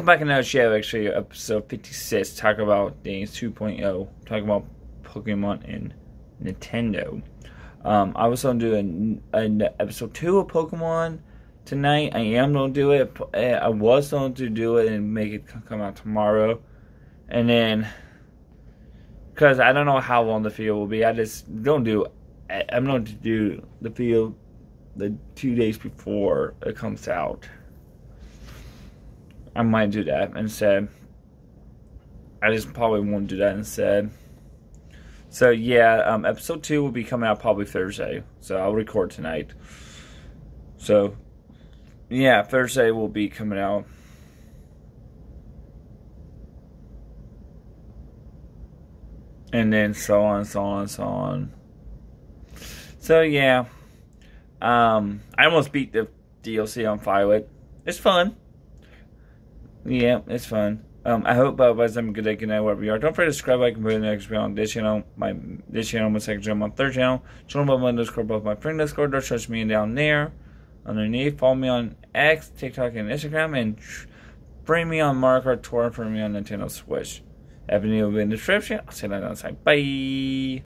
Welcome back another show, actually, episode 56, talk about things 2.0, talk about Pokemon and Nintendo. Um, I was going to do an, an episode 2 of Pokemon tonight. I am going to do it. I was going to do it and make it come out tomorrow. And then, because I don't know how long the field will be, I just don't do I'm going to do the field the two days before it comes out. I might do that instead. I just probably won't do that instead. So yeah, um, episode two will be coming out probably Thursday. So I'll record tonight. So yeah, Thursday will be coming out. And then so on, so on, so on. So yeah, um, I almost beat the DLC on Violet. It's fun. Yeah, it's fun. Um, I hope everybody's having a good day, good wherever you are. Don't forget to subscribe, like, and put in the next video on this channel, my this channel, my second channel, my third channel. Join my Discord, both my friend Discord, don't trust me down there, underneath. Follow me on X, TikTok, and Instagram, and bring me on Mario Kart Tour for me on Nintendo Switch. Everything will be in the description. I'll see you next time. Bye.